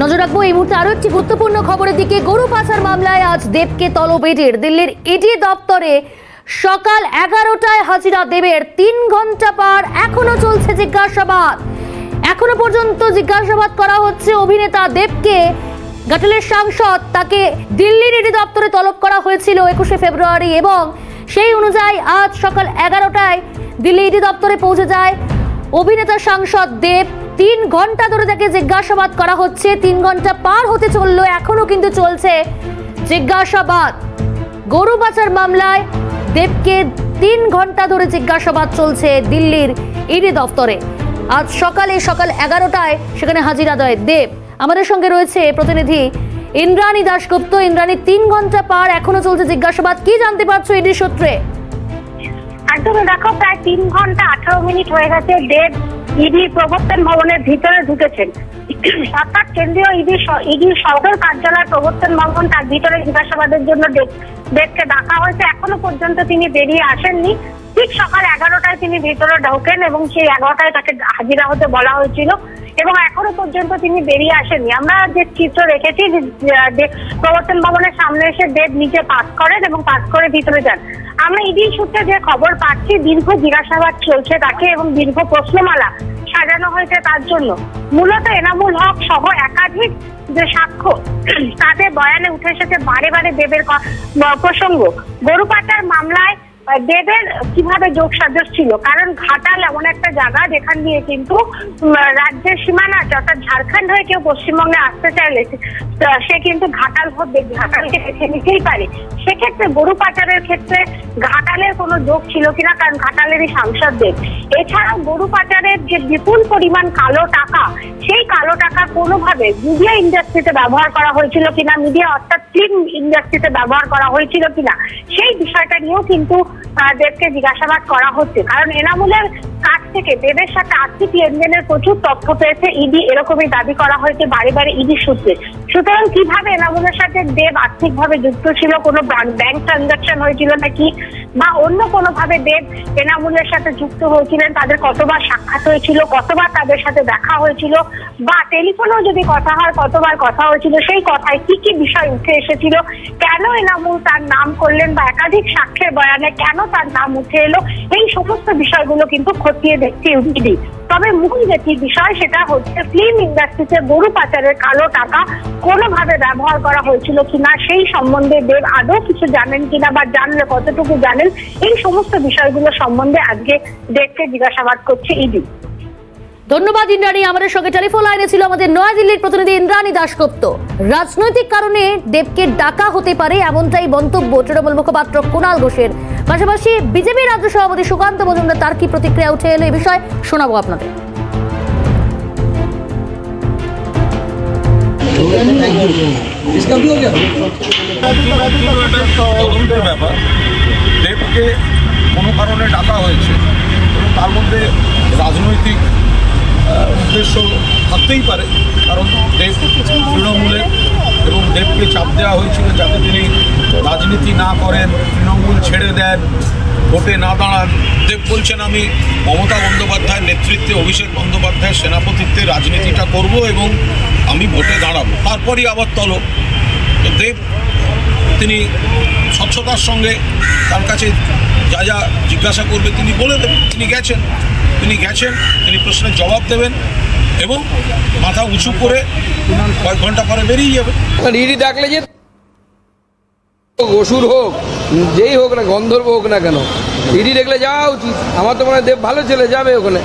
নজর রাখব এই মুহূর্তে আরও একটি গুরুত্বপূর্ণ খবরের দিকে। গরু পাচার মামলায় আজ দেবকে তলবেটের। দিল্লির ইডি দপ্তরে সকাল এগারোটায় হাজিরা দেবের তিন ঘণ্টা পার এখনও চলছে জিজ্ঞাসাবাদ। এখনও পর্যন্ত জিজ্ঞাসাবাদ করা হচ্ছে অভিনেতা দেবকে। গাটলের সাংসদ তাকে দিল্লির ইডি দপ্তরে তলব করা হয়েছিল একুশে ফেব্রুয়ারি এবং সেই অনুযায়ী আজ সকাল এগারোটায় দিল্লি ইডি দপ্তরে পৌঁছে যায় অভিনেতা সাংসদ দেব। তিন ঘণ্টা ধরে তাকে জিজ্ঞাসাবাদ করা হচ্ছে। তিন ঘণ্টা পার হতে চলল, এখনও কিন্তু চলছে জিজ্ঞাসাবাদ। গরু পাচার মামলায় দেবকে তিন ঘণ্টা ধরে জিজ্ঞাসাবাদ চলছে দিল্লির ইডি দপ্তরে আজ সকালে সকাল এগারোটায় সেখানে হাজিরা দেয় দেব। আমাদের সঙ্গে রয়েছে প্রতিনিধি ইন্দ্রাণী দাশগুপ্ত। ইন্দ্রাণী, তিন ঘণ্টা পার, এখনও চলছে জিজ্ঞাসাবাদ। কি জানতে পারছ ইডি সূত্রে? একদম, দেখো, প্রায় তিন ঘণ্টা আঠারো মিনিট হয়ে গেছে। দেব ইডি প্রবর্তন ভবনের ভিতরে ঢুকেছেন। অর্থাৎ কেন্দ্রীয় ইডি ইডি সদর কার্যালয় প্রবর্তন ভবন তার ভিতরে জিজ্ঞাসাবাদের জন্য দেবকে ডাকা হয়েছে। এখনও পর্যন্ত তিনি বেরিয়ে আসেননি। ঠিক সকাল এগারোটায় তিনি ভিতরে ঢোকেন এবং সেই এগারোটায় তাকে হাজিরা হতে বলা হয়েছিল এবং এখনও পর্যন্ত তিনি বেরিয়ে আসেননি। আমরা যে চিত্র রেখেছি যে প্রবর্তন ভবনের সামনে এসে দেব নিচে পাস করেন এবং পাস করে ভিতরে যান। আমরা ইডি সূত্রে যে খবর পাচ্ছি, দীর্ঘ জিজ্ঞাসাবাদ চলছে তাকে এবং দীর্ঘ প্রশ্নমালা সাজানো হয়েছে তার জন্য। মূলত এনামুল হক সহ একাধিক যে সাক্ষ্য তাদের বয়ানে উঠে এসেছে বারে বারে দেবের প্রসঙ্গ। গরু পাচার মামলায় দেবের কীভাবে যোগ সাজস ছিল? কারণ ঘাটাল এমন একটা জায়গা যেখান দিয়ে কিন্তু রাজ্যের সীমানা অর্থাৎ ঝাড়খণ্ড হয়ে কেউ পশ্চিমবঙ্গে আসতে চাইলে সে কিন্তু ঘাটাল হবে ঘাটালকে বেছে নিতেই পারে। সেক্ষেত্রে গরু পাচারের ক্ষেত্রে ঘাটালের কোনো যোগ ছিল কিনা? কারণ ঘাটালেরই সাংসদদের এছাড়াও গরু পাচারের যে বিপুল পরিমাণ কালো টাকা সেই কালো টাকা কোনোভাবে মিডিয়া ইন্ডাস্ট্রিতে ব্যবহার করা হয়েছিল কিনা মিডিয়া অর্থাৎ ফিল্ম ইন্ডাস্ট্রিতে ব্যবহার করা হয়েছিল কিনা, সেই বিষয়টা নিয়েও কিন্তু তাদেরকে জিজ্ঞাসাবাদ করা হচ্ছে। কারণ এনামুলের কাছ থেকে, দেবের সাথে আর্থিক লেনদেনের প্রচুর তথ্য পেয়েছে ইডি, এরকমই দাবি করা হয়েছে বারে বারে ইডি সূত্রে। সুতরাং কীভাবে এনামুলের সাথে দেব আর্থিকভাবে যুক্ত ছিল, কোনো ব্যাংক ট্রানজাকশন হয়েছিল নাকি? বা অন্য কোনো ভাবে দেব এনামুলের সাথে যুক্ত হয়েছিলেন, তাদের কতবার সাক্ষাৎ হয়েছিল, কতবার তাদের সাথে দেখা হয়েছিল, বা টেলিফোনেও যদি কথা হয়, কতবার কথা হয়েছিল, সেই কথায় কি কি বিষয় উঠে এসেছিল, কেন এনামুল তার নাম করলেন, বা একাধিক সাক্ষ্যের বয়ানে কেন তার নাম উঠে এলো সমস্ত বিষয়গুলো কিন্তু খতিয়ে দেখছে ইউডিডি তবে মূল যেটি বিষয়, সেটা হচ্ছে ফিল্ম ইন্ডাস্ট্রিতে গরু পাচারের কালো টাকা কোনোভাবে ব্যবহার করা হয়েছিল কিনা, সেই সম্বন্ধে দেব আদৌ কিছু জানেন কিনা বা জানলে কতটুকু জানেন, এই সমস্ত বিষয়গুলো সম্বন্ধে আজকে দেখতে জিজ্ঞাসাবাদ করছে ইডি। ধন্যবাদ, ইন্দ্রাণী। আমাদের সঙ্গে টেলিফোন লাইনে ছিল আমাদের নয়াদিল্লির প্রতিনিধি ইন্দ্রাণী দাশগুপ্ত। রাজনৈতিক কারণে দেবকে ডাকা হতে পারে এমনটাই মন্তব্য তৃণমূল মুখপাত্র কুণাল ঘোষের। পাশাপাশি বিজেপি রাজ্য সভাপতি সুকান্ত মজুমদার তার কি প্রতিক্রিয়া উঠে এলো এই বিষয়ে শোনাবো আপনাদের। দেবকে কোনো কারণে ডাকা হয়েছে, তার মধ্যে রাজনৈতিক উদ্দেশ্য থাকতেই পারে। কারণ দেব তৃণমূলের এবং দেবকে চাপ দেওয়া হয়েছিল যাতে তিনি রাজনীতি না করেন, তৃণমূল ছেড়ে দেন, ভোটে না দাঁড়ান। দেব বলছেন, আমি মমতা বন্দ্যোপাধ্যায়ের নেতৃত্বে অভিষেক বন্দ্যোপাধ্যায়ের সেনাপতিত্বে রাজনীতিটা করব এবং আমি ভোটে দাঁড়াবো। তারপরই আবার তলব। দেব, তিনি স্বচ্ছতার সঙ্গে তার কাছে যা যা জিজ্ঞাসা করবে, তিনি বলে দেবেন, তিনি গেছেন তিনি গেছেন, তিনি প্রশ্নের জবাব দেবেন এবং মাথা উঁচু করে কয়েক ঘণ্টা পরে বেরিয়ে যাবে। ইডি ডাকলে যে অসুর হোক, যেই হোক না, গন্ধর্ব হোক না কেন, ইডি দেখলে যাওয়া উচিত। আমার তো মনে হয় দেব ভালো ছেলে যাবে ওখানে।